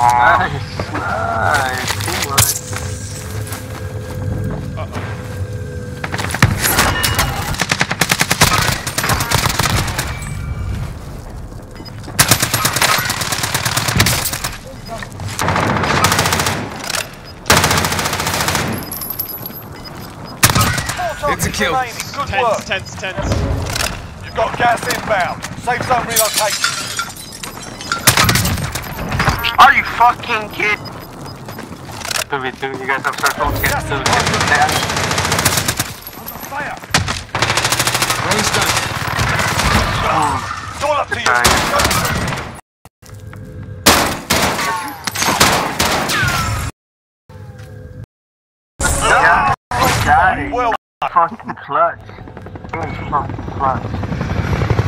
Nice, nice. Teamwork. Four It's a targets kill. remaining. Good work. Tense, tense, tense. You've got gas inbound. Safe zone relocation. Fucking kid! 2v2, you guys have circles, get to to close. Fire. Round's done. It's all up to you. Yeah. Well Fucking clutch. It was fucking clutch.